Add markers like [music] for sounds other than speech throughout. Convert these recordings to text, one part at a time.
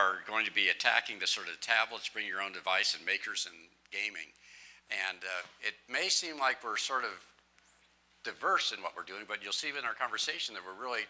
are going to be attacking the sort of tablets, bring your own device, and makers and gaming. And uh, it may seem like we're sort of diverse in what we're doing, but you'll see in our conversation that we're really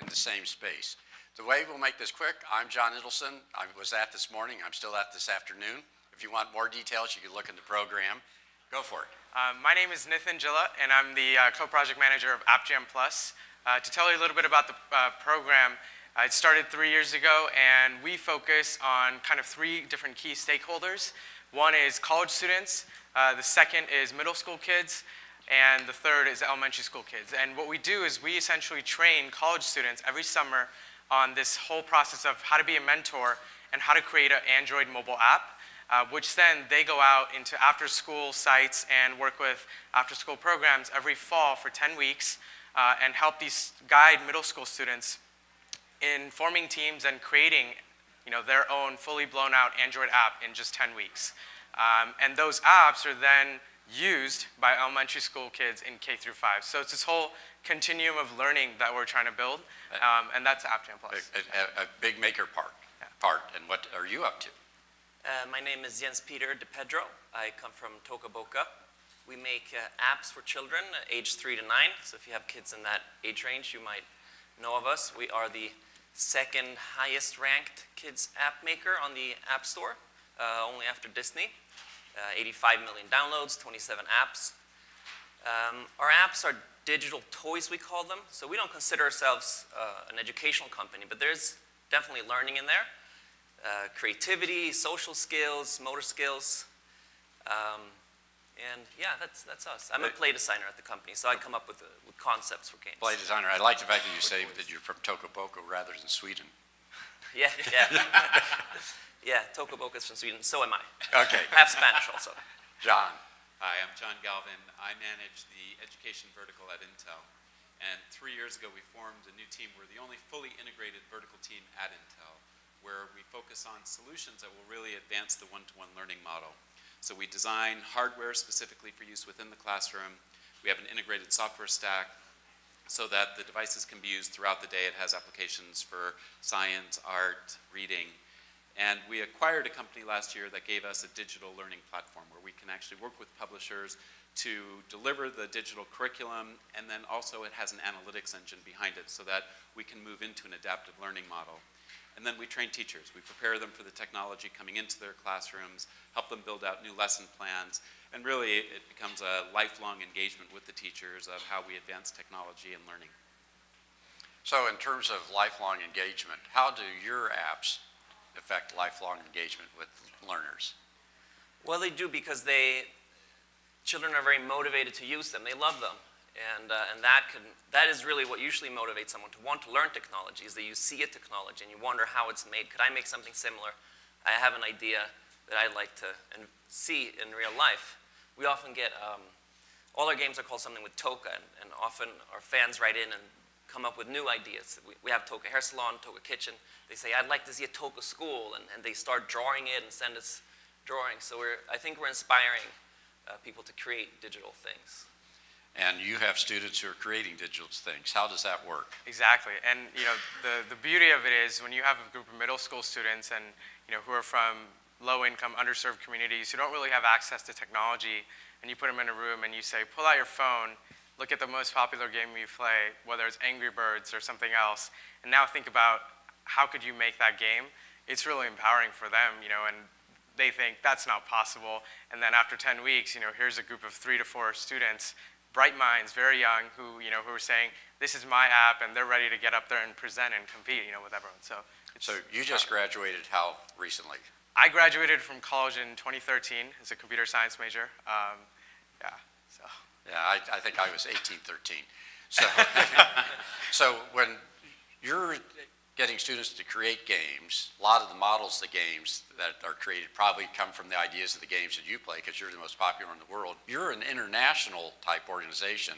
in the same space. The way we'll make this quick, I'm John Ittelson. I was at this morning. I'm still at this afternoon. If you want more details, you can look in the program. Go for it. Um, my name is Nithin Jilla, and I'm the uh, co-project manager of AppJam Plus. Uh, to tell you a little bit about the uh, program, uh, it started three years ago, and we focus on kind of three different key stakeholders. One is college students, uh, the second is middle school kids, and the third is elementary school kids. And what we do is we essentially train college students every summer on this whole process of how to be a mentor and how to create an Android mobile app, uh, which then they go out into after-school sites and work with after-school programs every fall for 10 weeks uh, and help these guide middle school students in forming teams and creating you know, their own fully blown out Android app in just 10 weeks. Um, and those apps are then used by elementary school kids in K through 5. So it's this whole continuum of learning that we're trying to build, um, and that's AppJam Plus. A, a, a big maker part, yeah. part. And what are you up to? Uh, my name is Jens Peter De Pedro. I come from Toca Boca. We make uh, apps for children uh, age 3 to 9. So if you have kids in that age range, you might know of us. We are the second highest ranked kids app maker on the App Store, uh, only after Disney. Uh, 85 million downloads, 27 apps. Um, our apps are digital toys, we call them. So we don't consider ourselves uh, an educational company, but there's definitely learning in there. Uh, creativity, social skills, motor skills. Um, and yeah, that's, that's us. I'm a play designer at the company, so I come up with, uh, with concepts for games. Play designer. I like the fact that you say that you're from Toca Boca rather than Sweden. [laughs] yeah, yeah. [laughs] Yeah, Toca Boca is from Sweden. So am I. Okay. Half Spanish also. John. Hi, I'm John Galvin. I manage the education vertical at Intel. And three years ago, we formed a new team. We're the only fully integrated vertical team at Intel, where we focus on solutions that will really advance the one-to-one -one learning model. So we design hardware specifically for use within the classroom. We have an integrated software stack so that the devices can be used throughout the day. It has applications for science, art, reading, and we acquired a company last year that gave us a digital learning platform where we can actually work with publishers to deliver the digital curriculum, and then also it has an analytics engine behind it so that we can move into an adaptive learning model. And then we train teachers. We prepare them for the technology coming into their classrooms, help them build out new lesson plans, and really it becomes a lifelong engagement with the teachers of how we advance technology and learning. So in terms of lifelong engagement, how do your apps affect lifelong engagement with learners? Well, they do because they, children are very motivated to use them. They love them. And, uh, and that, can, that is really what usually motivates someone to want to learn technology, is that you see a technology and you wonder how it's made. Could I make something similar? I have an idea that I'd like to see in real life. We often get, um, all our games are called something with Toca, and, and often our fans write in and come up with new ideas. We, we have Toca Hair Salon, Toca Kitchen. They say, I'd like to see a Toca school, and, and they start drawing it and send us drawings. So we're, I think we're inspiring uh, people to create digital things. And you have students who are creating digital things. How does that work? Exactly. And you know, the, the beauty of it is when you have a group of middle school students and you know, who are from low income, underserved communities who don't really have access to technology, and you put them in a room and you say, pull out your phone look at the most popular game you play, whether it's Angry Birds or something else, and now think about how could you make that game. It's really empowering for them, you know, and they think that's not possible. And then after 10 weeks, you know, here's a group of three to four students, bright minds, very young, who, you know, who are saying, this is my app, and they're ready to get up there and present and compete, you know, with everyone. So, so you just graduated how recently? I graduated from college in 2013 as a computer science major. Um, yeah, so. Yeah, I, I think I was 18, 13. So, [laughs] [laughs] so when you're getting students to create games, a lot of the models of the games that are created probably come from the ideas of the games that you play because you're the most popular in the world. You're an international type organization.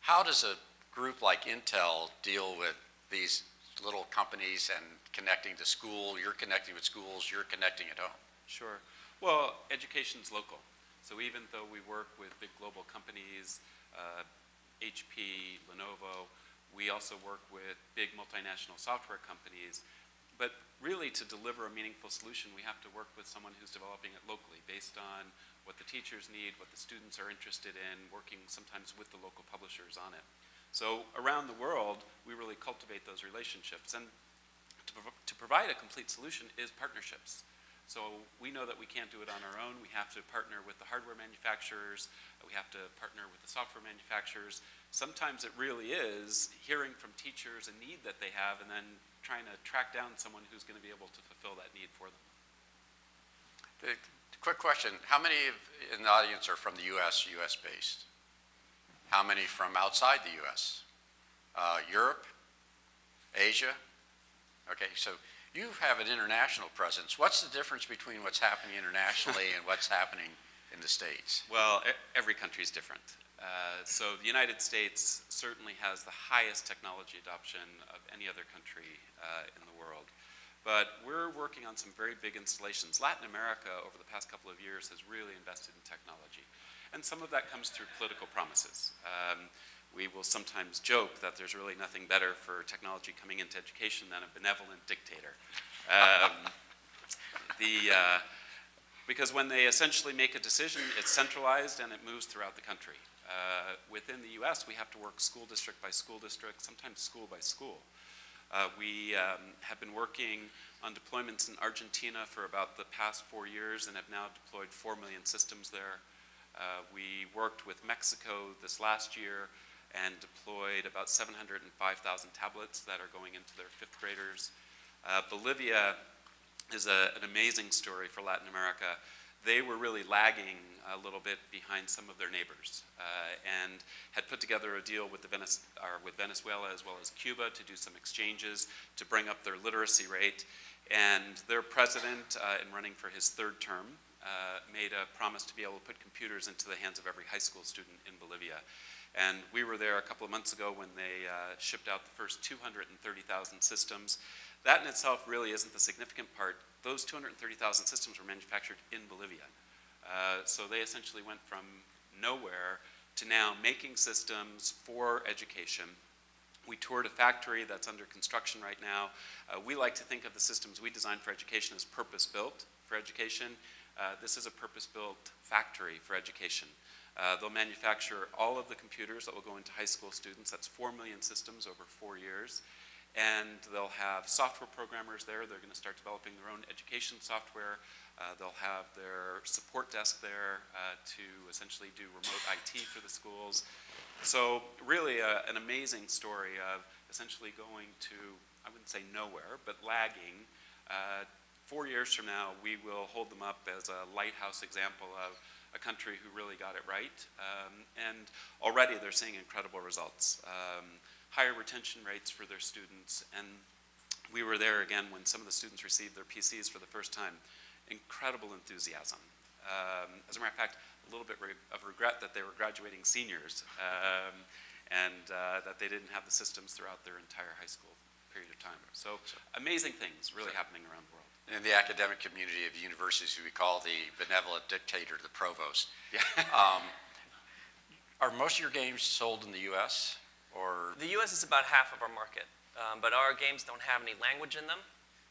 How does a group like Intel deal with these little companies and connecting to school? You're connecting with schools, you're connecting at home. Sure. Well, education's local. So even though we work with big global companies, uh, HP, Lenovo, we also work with big multinational software companies. but really, to deliver a meaningful solution, we have to work with someone who's developing it locally based on what the teachers need, what the students are interested in, working sometimes with the local publishers on it. So around the world, we really cultivate those relationships. And to, prov to provide a complete solution is partnerships. So we know that we can't do it on our own. We have to partner with the hardware manufacturers. We have to partner with the software manufacturers. Sometimes it really is hearing from teachers a need that they have and then trying to track down someone who's going to be able to fulfill that need for them. Uh, Quick question, how many in the audience are from the US, US based? How many from outside the US? Uh, Europe? Asia? Okay, so you have an international presence. What's the difference between what's happening internationally and what's happening in the States? Well, e- every country is different. Uh, so the United States certainly has the highest technology adoption of any other country uh, in the world. But we're working on some very big installations. Latin America, over the past couple of years, has really invested in technology. And some of that comes through political promises. Um, we will sometimes joke that there's really nothing better for technology coming into education than a benevolent dictator. Um, [laughs] the, uh, because when they essentially make a decision, it's centralized and it moves throughout the country. Uh, within the US, we have to work school district by school district, sometimes school by school. Uh, we um, have been working on deployments in Argentina for about the past four years and have now deployed 4 million systems there. Uh, we worked with Mexico this last year and deployed about 705,000 tablets that are going into their fifth graders. Uh, Bolivia is a, an amazing story for Latin America. They were really lagging a little bit behind some of their neighbors uh, and had put together a deal with, the Venez- with Venezuela as well as Cuba to do some exchanges to bring up their literacy rate. And their president, uh, in running for his third term, uh, made a promise to be able to put computers into the hands of every high school student in Bolivia. And we were there a couple of months ago when they uh, shipped out the first 230,000 systems. That in itself really isn't the significant part. Those 230,000 systems were manufactured in Bolivia. Uh, so they essentially went from nowhere to now making systems for education. We toured a factory that's under construction right now. Uh, we like to think of the systems we design for education as purpose-built for education. Uh, this is a purpose-built factory for education. Uh, they'll manufacture all of the computers that will go into high school students. That's 4 million systems over four years. And they'll have software programmers there. They're going to start developing their own education software. Uh, they'll have their support desk there uh, to essentially do remote IT for the schools. So really a, an amazing story of essentially going to, I wouldn't say nowhere, but lagging. Uh, four years from now, we will hold them up as a lighthouse example of a country who really got it right. Um, and already they're seeing incredible results. Um, higher retention rates for their students. And we were there again when some of the students received their PCs for the first time. Incredible enthusiasm. Um, as a matter of fact, a little bit re of regret that they were graduating seniors um, and uh, that they didn't have the systems throughout their entire high school period of time. So amazing things really happening around the world. In the academic community of universities, we call the benevolent dictator the provost. Yeah. Um, Are most of your games sold in the US or? The US is about half of our market, um, but our games don't have any language in them.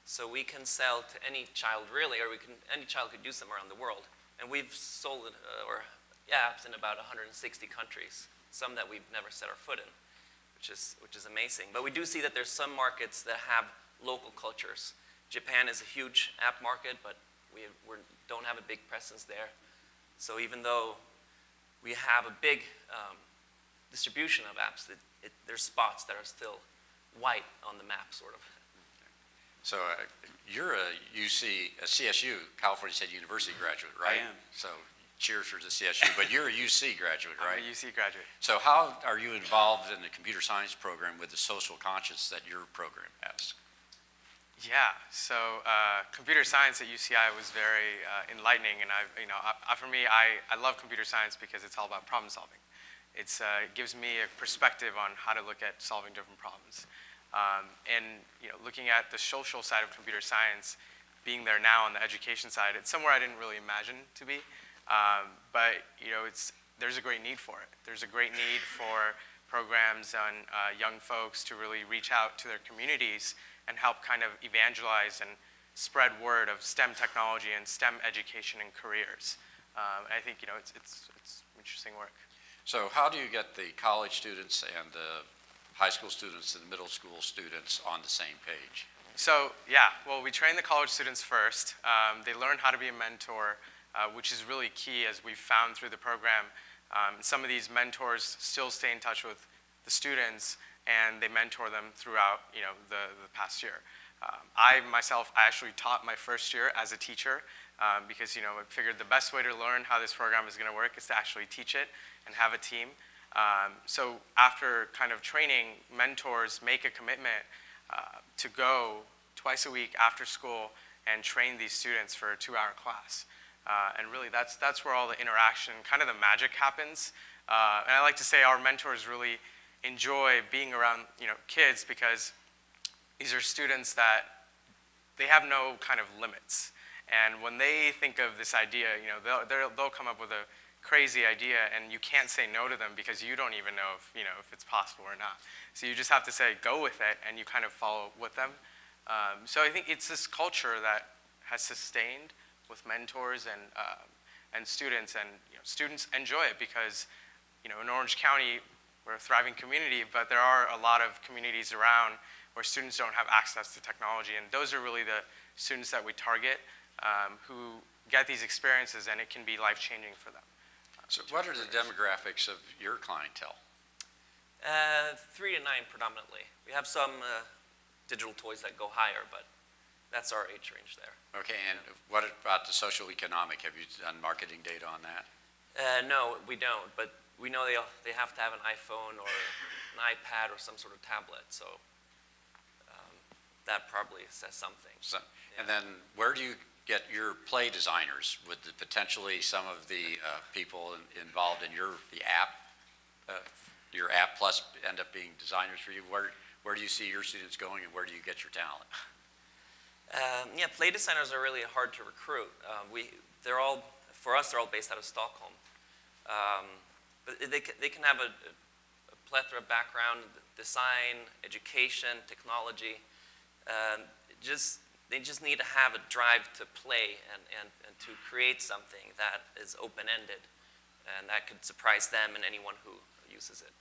So we can sell to any child really, or we can, any child could use them around the world. And we've sold uh, or apps in about 160 countries, some that we've never set our foot in, which is, which is amazing. But we do see that there's some markets that have local cultures. Japan is a huge app market, but we don't have a big presence there. So even though we have a big um, distribution of apps, it, it, there's spots that are still white on the map, sort of. So uh, you're a UC, a CSU, California State University graduate, right? I am. So cheers for the CSU, but you're a UC graduate, right? I'm right? a UC graduate. So how are you involved in the computer science program with the social conscience that your program has? Yeah, so uh, computer science at UCI was very uh, enlightening, and I, you know, I, I, for me, I, I love computer science because it's all about problem solving. Uh, it gives me a perspective on how to look at solving different problems. Um, and you know, looking at the social side of computer science, being there now on the education side, it's somewhere I didn't really imagine to be. Um, but you know, it's, there's a great need for it. There's a great need for programs on uh, young folks to really reach out to their communities and help kind of evangelize and spread word of STEM technology and STEM education and careers. Um, and I think, you know, it's, it's, it's interesting work. So how do you get the college students and the high school students and the middle school students on the same page? So yeah, well, we train the college students first. Um, they learn how to be a mentor, uh, which is really key as we've found through the program. Um, some of these mentors still stay in touch with the students and they mentor them throughout you know, the, the past year. Um, I myself, I actually taught my first year as a teacher um, because you know, I figured the best way to learn how this program is going to work is to actually teach it and have a team. Um, so after kind of training, mentors make a commitment uh, to go twice a week after school and train these students for a two-hour class. Uh, and really, that's, that's where all the interaction, kind of the magic happens. Uh, and I like to say our mentors really enjoy being around you know, kids because these are students that they have no kind of limits. And when they think of this idea, you know, they'll, they'll come up with a crazy idea and you can't say no to them because you don't even know if, you know, if it's possible or not. So you just have to say, go with it, and you kind of follow with them. Um, so I think it's this culture that has sustained with mentors and, uh, and students, and you know, students enjoy it because, you know, in Orange County, we're a thriving community, but there are a lot of communities around where students don't have access to technology, and those are really the students that we target um, who get these experiences, and it can be life-changing for them. So what are the demographics of your clientele? Uh, three to nine predominantly. We have some uh, digital toys that go higher, but that's our age range there. Okay, and what about the social economic? Have you done marketing data on that? Uh, no, we don't, but we know they, they have to have an iPhone or an iPad or some sort of tablet, so um, that probably says something. So, and then where do you get your play designers? Would the, potentially some of the uh, people in, involved in your the app, uh, your app plus end up being designers for you? Where where do you see your students going, and where do you get your talent? Um, yeah, play designers are really hard to recruit. Uh, we, they're all, for us, they're all based out of Stockholm. Um, but they, they can have a, a plethora of background, design, education, technology. Um, just, they just need to have a drive to play and, and, and to create something that is open-ended and that could surprise them and anyone who uses it.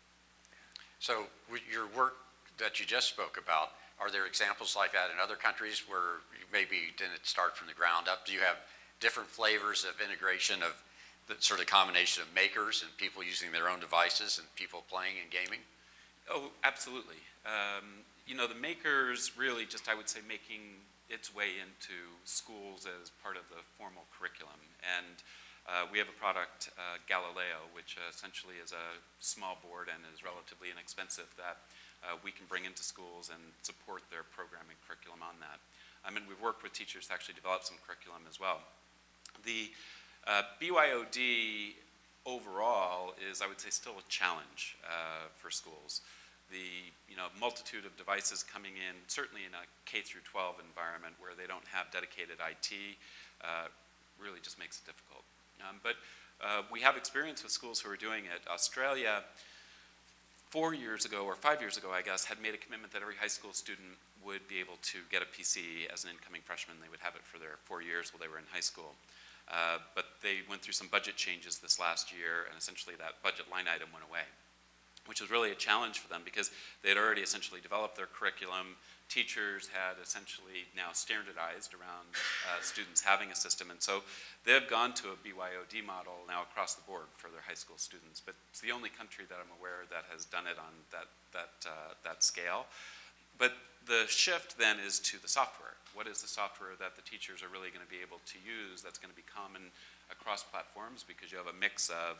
So your work that you just spoke about, are there examples like that in other countries where maybe didn't start from the ground up? Do you have different flavors of integration of the sort of combination of makers and people using their own devices and people playing and gaming? Oh, absolutely. Um, you know, the makers really just, I would say, making its way into schools as part of the formal curriculum. And uh, we have a product, uh, Galileo, which essentially is a small board and is relatively inexpensive that uh, we can bring into schools and support their programming curriculum on that. I mean, we've worked with teachers to actually develop some curriculum as well. The uh, BYOD overall is, I would say, still a challenge uh, for schools. The you know, multitude of devices coming in, certainly in a K through 12 environment where they don't have dedicated IT, uh, really just makes it difficult. Um, but uh, we have experience with schools who are doing it. Australia four years ago, or five years ago, I guess, had made a commitment that every high school student would be able to get a PC as an incoming freshman. They would have it for their four years while they were in high school. Uh, but they went through some budget changes this last year, and essentially that budget line item went away, which was really a challenge for them because they had already essentially developed their curriculum, teachers had essentially now standardized around uh, students having a system. And so they've gone to a BYOD model now across the board for their high school students. But it's the only country that I'm aware that has done it on that, that, uh, that scale. But the shift then is to the software. What is the software that the teachers are really going to be able to use that's going to be common across platforms because you have a mix of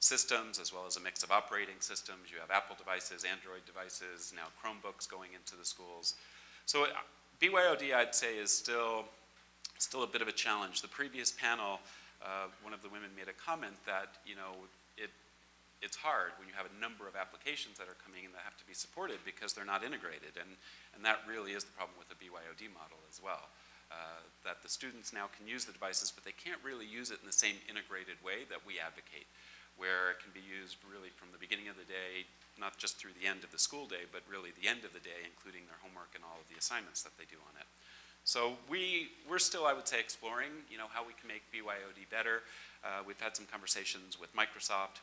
systems as well as a mix of operating systems. You have Apple devices, Android devices, now Chromebooks going into the schools. So uh, BYOD, I'd say, is still, still a bit of a challenge. The previous panel, uh, one of the women made a comment that, you know, it, it's hard when you have a number of applications that are coming in that have to be supported because they're not integrated. And, and that really is the problem with the BYOD model as well. Uh, that the students now can use the devices, but they can't really use it in the same integrated way that we advocate where it can be used really from the beginning of the day, not just through the end of the school day, but really the end of the day, including their homework and all of the assignments that they do on it. So we, we're still, I would say, exploring, you know, how we can make BYOD better. Uh, we've had some conversations with Microsoft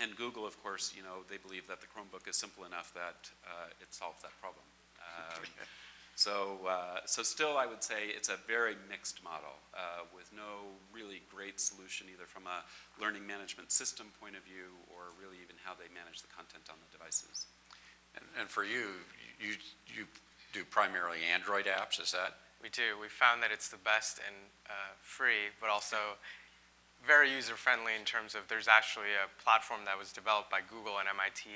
and Google, of course, you know, they believe that the Chromebook is simple enough that uh, it solves that problem. Um, [laughs] so, uh, so still, I would say it's a very mixed model uh, with no really great solution either from a learning management system point of view or really even how they manage the content on the devices. And, and for you, you, you do primarily Android apps, is that? We do. We found that it's the best and uh, free, but also very user-friendly in terms of there's actually a platform that was developed by Google and MIT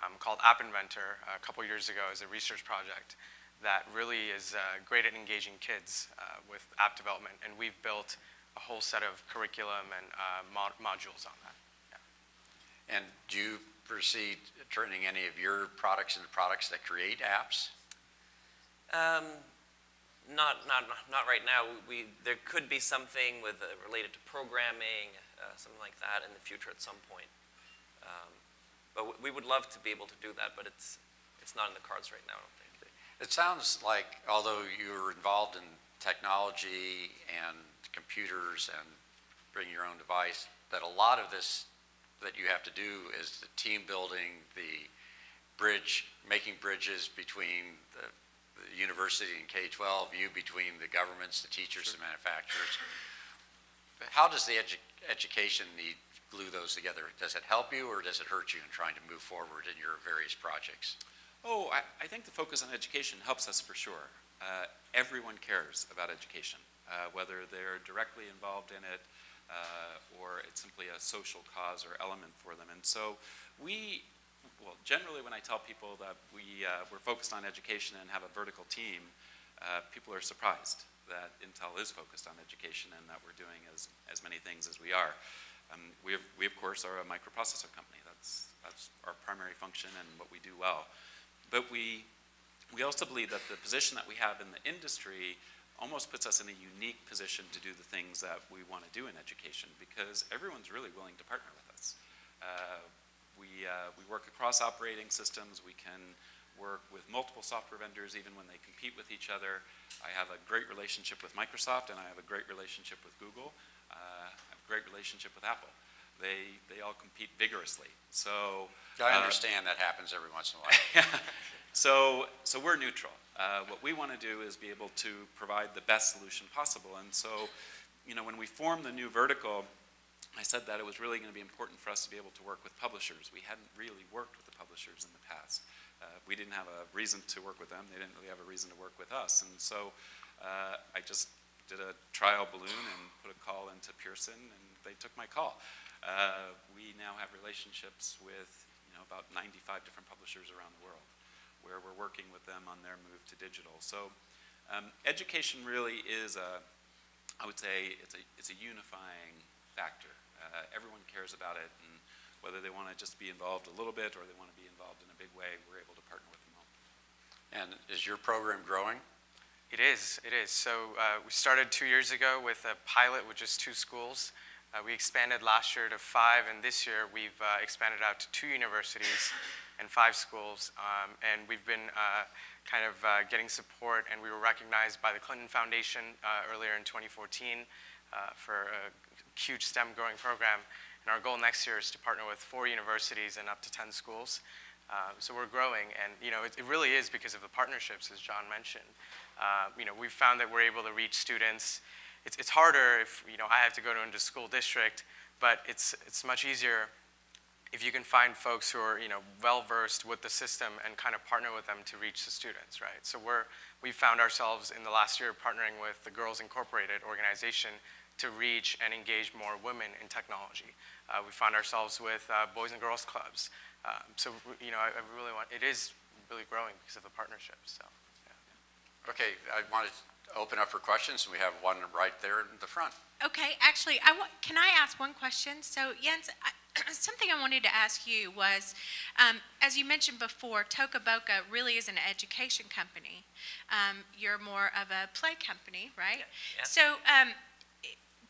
um, called App Inventor a couple years ago as a research project that really is uh, great at engaging kids uh, with app development. And we've built a whole set of curriculum and uh, mod modules on that. Yeah. And do you foresee turning any of your products into products that create apps? Um, not, not, not right now. We, there could be something with, uh, related to programming, uh, something like that in the future at some point. Um, but we would love to be able to do that, but it's, it's not in the cards right now, I don't think. It sounds like, although you're involved in technology and computers and bring your own device, that a lot of this that you have to do is the team building, the bridge, making bridges between the, the university and K-12, you between the governments, the teachers, the manufacturers. How does the edu- education need glue those together? Does it help you or does it hurt you in trying to move forward in your various projects? Oh, I, I think the focus on education helps us for sure. Uh, everyone cares about education, uh, whether they're directly involved in it uh, or it's simply a social cause or element for them. And so we, well, generally when I tell people that we, uh, we're focused on education and have a vertical team, uh, people are surprised that Intel is focused on education and that we're doing as, as many things as we are. Um, we, have, we, of course, are a microprocessor company. That's, that's our primary function and what we do well. But we, we also believe that the position that we have in the industry almost puts us in a unique position to do the things that we want to do in education because everyone's really willing to partner with us. Uh, we, uh, we work across operating systems. We can work with multiple software vendors even when they compete with each other. I have a great relationship with Microsoft and I have a great relationship with Google. Uh, I have a great relationship with Apple. They, they all compete vigorously. So I uh, understand that happens every once in a while. [laughs] so, so we're neutral. Uh, what we want to do is be able to provide the best solution possible. And so, you know, when we formed the new vertical, I said that it was really going to be important for us to be able to work with publishers. We hadn't really worked with the publishers in the past. Uh, we didn't have a reason to work with them. They didn't really have a reason to work with us. And so uh, I just did a trial balloon and put a call into Pearson, and they took my call. Uh, we now have relationships with you know, about 95 different publishers around the world where we're working with them on their move to digital. So um, education really is a, I would say, it's a, it's a unifying factor. Uh, everyone cares about it, and whether they want to just be involved a little bit or they want to be involved in a big way, we're able to partner with them all. And is your program growing? It is, it is. So uh, we started two years ago with a pilot with just two schools. Uh, we expanded last year to five, and this year we've uh, expanded out to two universities and five schools. Um, and we've been uh, kind of uh, getting support, and we were recognized by the Clinton Foundation uh, earlier in 2014 uh, for a huge STEM growing program. And our goal next year is to partner with four universities and up to 10 schools. Uh, so we're growing, and you know, it, it, really is because of the partnerships, as John mentioned. Uh, you know, we've found that we're able to reach students. It's, it's harder if you know I have to go to a school district, but it's it's much easier if you can find folks who are you know well versed with the system and kind of partner with them to reach the students, right? So we're we found ourselves in the last year partnering with the Girls Incorporated organization to reach and engage more women in technology. Uh, we found ourselves with uh, Boys and Girls Clubs. Um, so you know I, I, really want it is really growing because of the partnerships. So. Okay, I want to open up for questions. We have one right there in the front. Okay, actually, I can I ask one question? So, Jens, I, [clears throat] something I wanted to ask you was, um, as you mentioned before, Toca Boca really is an education company. Um, you're more of a play company, right? Yeah. yeah. So, um,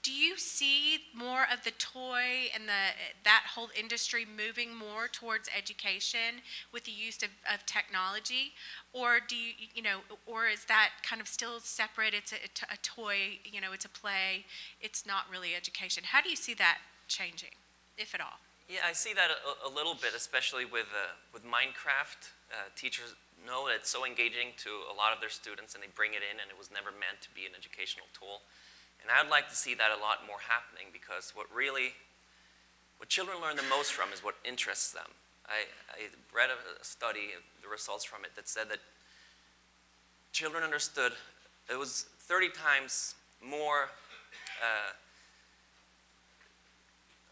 do you see more of the toy and the, that whole industry moving more towards education with the use of, of technology? Or do you, you know, or is that kind of still separate? It's a, a toy, you know, it's a play, it's not really education. How do you see that changing, if at all? Yeah, I see that a, a little bit, especially with, uh, with Minecraft. Uh, teachers know that it's so engaging to a lot of their students and they bring it in and it was never meant to be an educational tool. And I'd like to see that a lot more happening because what really, what children learn the most from is what interests them. I, I read a study, the results from it, that said that children understood, it was 30 times more uh,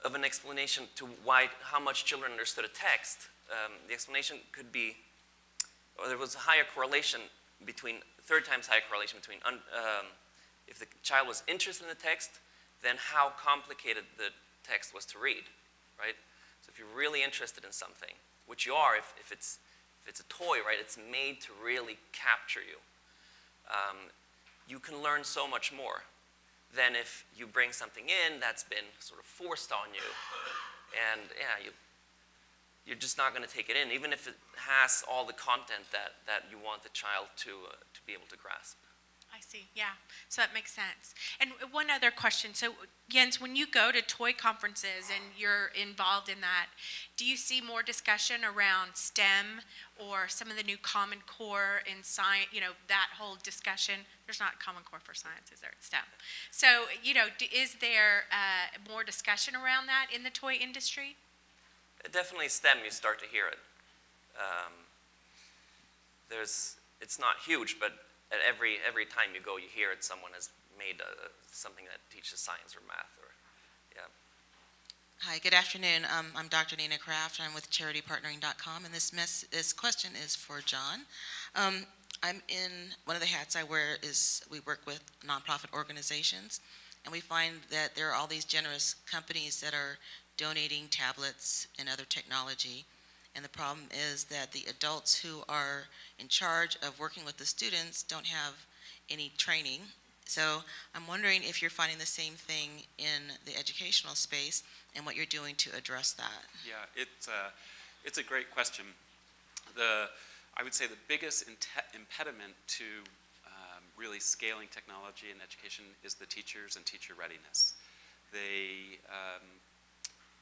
of an explanation to why, how much children understood a text. Um, the explanation could be, or there was a higher correlation between, third times higher correlation between un, um, if the child was interested in the text, then how complicated the text was to read, right? So if you're really interested in something, which you are if, if, it's, if it's a toy, right, it's made to really capture you, um, you can learn so much more than if you bring something in that's been sort of forced on you. And yeah, you, you're just not going to take it in, even if it has all the content that, that you want the child to, uh, to be able to grasp. I see, yeah. So that makes sense. And one other question. So, Jens, when you go to toy conferences and you're involved in that, do you see more discussion around STEM or some of the new Common Core in science, you know, that whole discussion? There's not Common Core for science, is there? It's STEM. So, you know, is there uh, more discussion around that in the toy industry? Definitely STEM, you start to hear it. Um, there's, it's not huge, but at every, every time you go, you hear it, someone has made a, something that teaches science or math or, yeah. Hi, good afternoon. Um, I'm Dr. Nina Kraft. I'm with CharityPartnering.com, and this, mess, this question is for John. Um, I'm in, one of the hats I wear is we work with nonprofit organizations, and we find that there are all these generous companies that are donating tablets and other technology and the problem is that the adults who are in charge of working with the students don't have any training. So I'm wondering if you're finding the same thing in the educational space and what you're doing to address that. Yeah, it's, uh, it's a great question. The, I would say the biggest impediment to um, really scaling technology in education is the teachers and teacher readiness. They, um,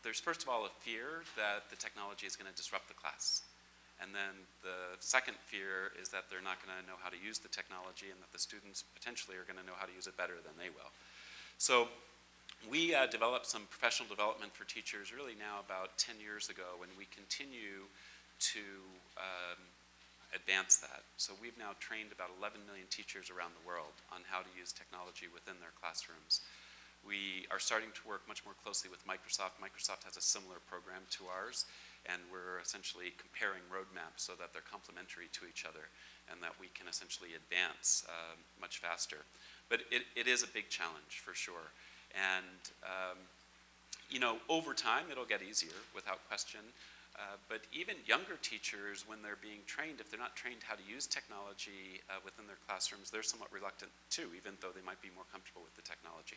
there's first of all a fear that the technology is going to disrupt the class. And then the second fear is that they're not going to know how to use the technology and that the students potentially are going to know how to use it better than they will. So we uh, developed some professional development for teachers really now about 10 years ago and we continue to um, advance that. So we've now trained about 11 million teachers around the world on how to use technology within their classrooms. We are starting to work much more closely with Microsoft. Microsoft has a similar program to ours, and we're essentially comparing roadmaps so that they're complementary to each other and that we can essentially advance uh, much faster. But it, it is a big challenge for sure. And, um, you know, over time it'll get easier without question. Uh, but even younger teachers, when they're being trained, if they're not trained how to use technology uh, within their classrooms, they're somewhat reluctant too, even though they might be more comfortable with the technology.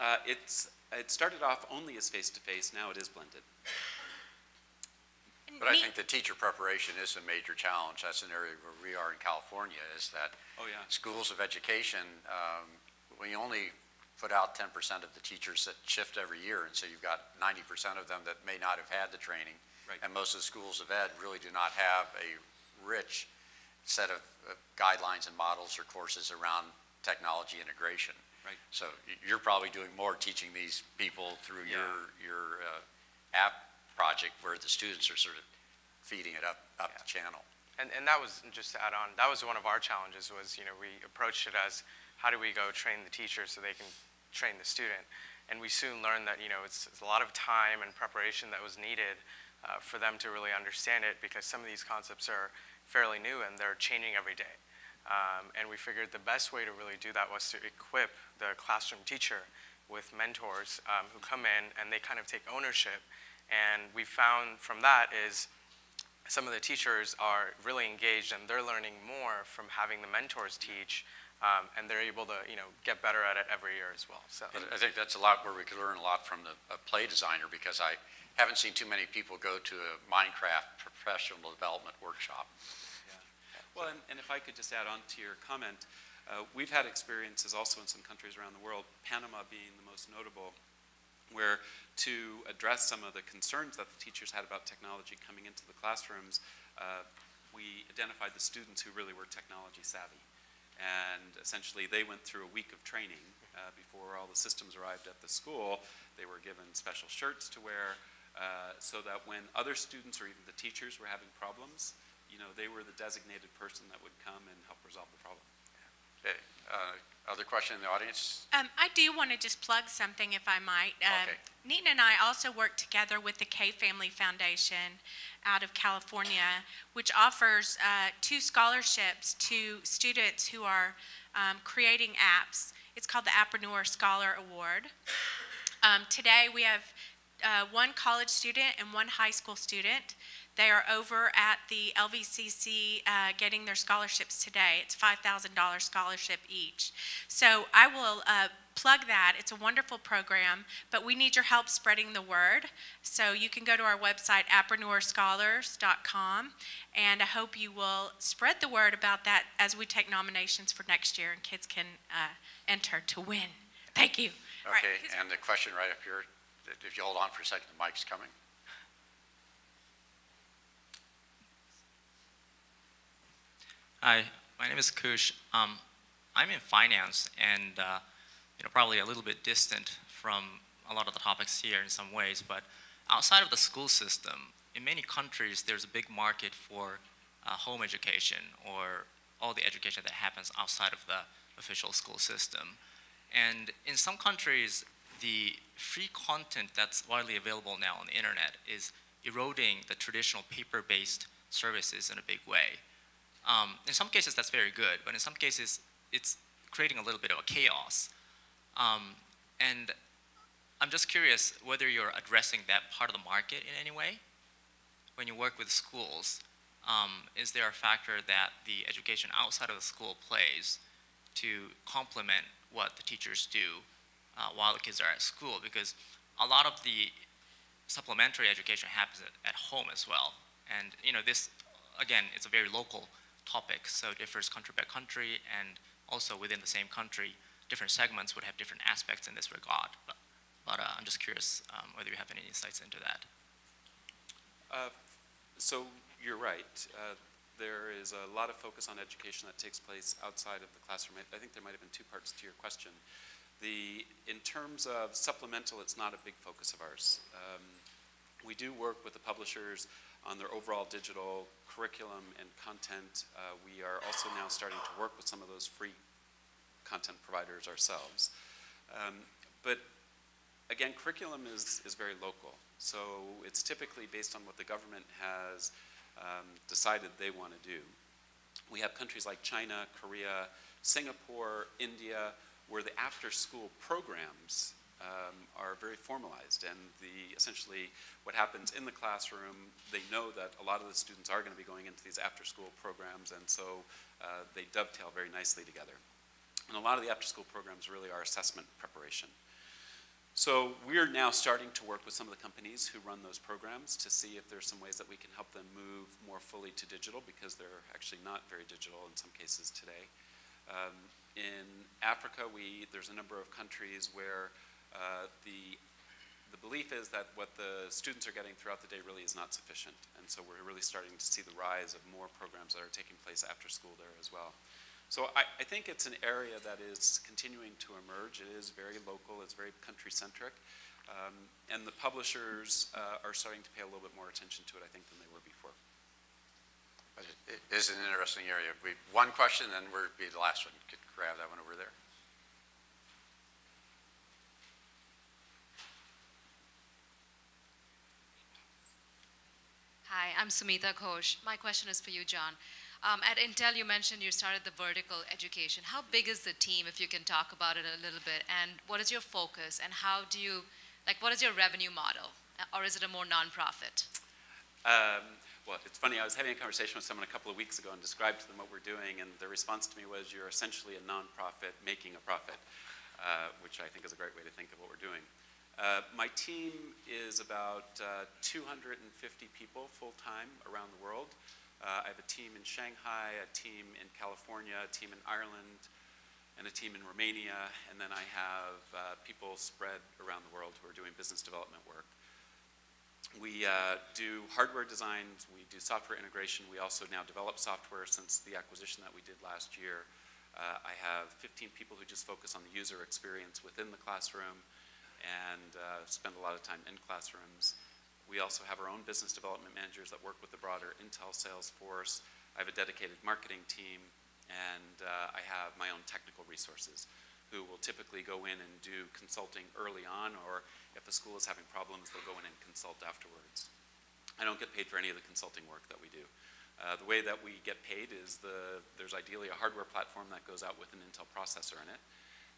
Uh, it's, it started off only as face-to-face, now it is blended. But I think the teacher preparation is a major challenge. That's an area where we are in California, is that Oh, yeah. schools of education, um, we only put out 10% of the teachers that shift every year, and so you've got 90% of them that may not have had the training. Right. And most of the schools of ed really do not have a rich set of of guidelines and models or courses around technology integration. Right. So you're probably doing more teaching these people through Yeah. your, your uh, app project where the students are sort of feeding it up, up the channel. And, and that was, just to add on, that was one of our challenges was, you know, we approached it as, how do we go train the teacher so they can train the student? And we soon learned that, you know, it's, it's a lot of time and preparation that was needed uh, for them to really understand it because some of these concepts are fairly new and they're changing every day. Um, and we figured the best way to really do that was to equip the classroom teacher with mentors um, who come in and they kind of take ownership. And we found from that is some of the teachers are really engaged and they're learning more from having the mentors teach um, and they're able to, you know, get better at it every year as well. So, I think that's a lot where we could learn a lot from the, play designer, because I haven't seen too many people go to a Minecraft professional development workshop. Well, and, and if I could just add on to your comment, uh, we've had experiences also in some countries around the world, Panama being the most notable, where to address some of the concerns that the teachers had about technology coming into the classrooms, uh, we identified the students who really were technology savvy. And essentially, they went through a week of training uh, before all the systems arrived at the school. They were given special shirts to wear uh, so that when other students or even the teachers were having problems, you know, they were the designated person that would come and help resolve the problem. Okay, uh, other question in the audience? Um, I do want to just plug something, if I might. Um, Okay. Nina and I also work together with the Kay Family Foundation out of California, which offers uh, two scholarships to students who are um, creating apps. It's called the Appreneur Scholar Award. Um, today, we have uh, one college student and one high school student. They are over at the LVCC uh, getting their scholarships today. It's $5,000 scholarship each. So I will uh, plug that. It's a wonderful program, but we need your help spreading the word. So you can go to our website, appreneurscholars.com, and I hope you will spread the word about that as we take nominations for next year and kids can uh, enter to win. Thank you. Okay, who's- and the question right up here, if you hold on for a second, the mic's coming. Hi, my name is Kush. Um, I'm in finance and, uh, you know, probably a little bit distant from a lot of the topics here in some ways, but outside of the school system, in many countries, there's a big market for uh, home education or all the education that happens outside of the official school system. And in some countries, the free content that's widely available now on the internet is eroding the traditional paper-based services in a big way. Um, in some cases, that's very good, but in some cases, it's creating a little bit of a chaos. Um, and I'm just curious whether you're addressing that part of the market in any way. When you work with schools, um, is there a factor that the education outside of the school plays to complement what the teachers do uh, while the kids are at school? Because a lot of the supplementary education happens at, at home as well. And you know, this again, it's a very local topic, so it differs country by country, and also within the same country, different segments would have different aspects in this regard. But, but uh, I'm just curious um, whether you have any insights into that. Uh, So you're right. Uh, There is a lot of focus on education that takes place outside of the classroom. I I think there might have been two parts to your question. The, in terms of supplemental, it's not a big focus of ours. Um, We do work with the publishers on their overall digital curriculum and content. Uh, We are also now starting to work with some of those free content providers ourselves. Um, But again, curriculum is, is very local. So it's typically based on what the government has um, decided they want to do. We have countries like China, Korea, Singapore, India, where the after-school programs um, are very formalized, and the essentially what happens in the classroom, they know that a lot of the students are going to be going into these after-school programs, and so uh, they dovetail very nicely together. And a lot of the after-school programs really are assessment preparation. So we're now starting to work with some of the companies who run those programs to see if there's some ways that we can help them move more fully to digital because they're actually not very digital in some cases today. Um, in Africa, we, there's a number of countries where uh, the, the belief is that what the students are getting throughout the day really is not sufficient. And so we're really starting to see the rise of more programs that are taking place after school there as well. So I, I think it's an area that is continuing to emerge. It is very local, it's very country-centric. Um, and the publishers uh, are starting to pay a little bit more attention to it, I think, than they. But it- It is an interesting area. We, one question, then we'll be the last one. Could grab that one over there. Hi, I'm Sumita Ghosh. My question is for you, John. Um, at Intel, you mentioned you started the vertical education. How big is the team, if you can talk about it a little bit? And what is your focus? And how do you, like, what is your revenue model? Or is it a more nonprofit? Um, Well, it's funny, I was having a conversation with someone a couple of weeks ago and described to them what we're doing, and the response to me was, you're essentially a nonprofit making a profit, uh, which I think is a great way to think of what we're doing. Uh, my team is about uh, 250 people full-time around the world. Uh, I have a team in Shanghai, a team in California, a team in Ireland, and a team in Romania, and then I have uh, people spread around the world who are doing business development work. We uh, do hardware designs, we do software integration, we also now develop software since the acquisition that we did last year. Uh, I have 15 people who just focus on the user experience within the classroom and uh, spend a lot of time in classrooms. We also have our own business development managers that work with the broader Intel sales force. I have a dedicated marketing team, and uh, I have my own technical resources who will typically go in and do consulting early on, or if a school is having problems, they'll go in and consult afterwards. I don't get paid for any of the consulting work that we do. Uh, the way that we get paid is the, there's ideally a hardware platform that goes out with an Intel processor in it.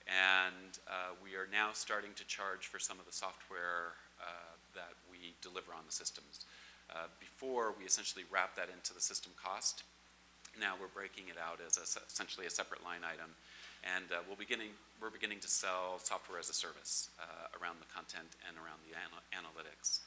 And uh, we are now starting to charge for some of the software uh, that we deliver on the systems. Uh, before, we essentially wrap that into the system cost. Now we're breaking it out as a, essentially a separate line item and uh, we'll beginning, we're beginning to sell software as a service uh, around the content and around the anal analytics.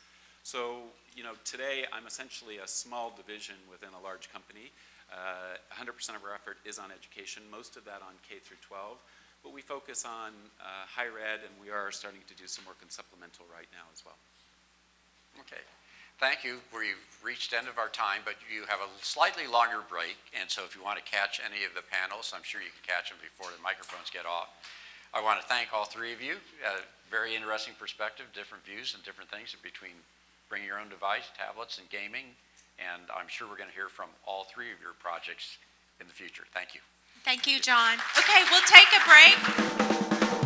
So, you know, today I'm essentially a small division within a large company. 100% uh, of our effort is on education, most of that on K through 12. But we focus on uh, higher ed, and we are starting to do some work in supplemental right now as well. Okay. Thank you. We've reached end of our time, but you have a slightly longer break, and so if you want to catch any of the panels, I'm sure you can catch them before the microphones get off. I want to thank all three of you. Uh, very interesting perspective, different views and different things between bringing your own device, tablets, and gaming, and I'm sure we're going to hear from all three of your projects in the future. Thank you. Thank you, John. Okay, we'll take a break.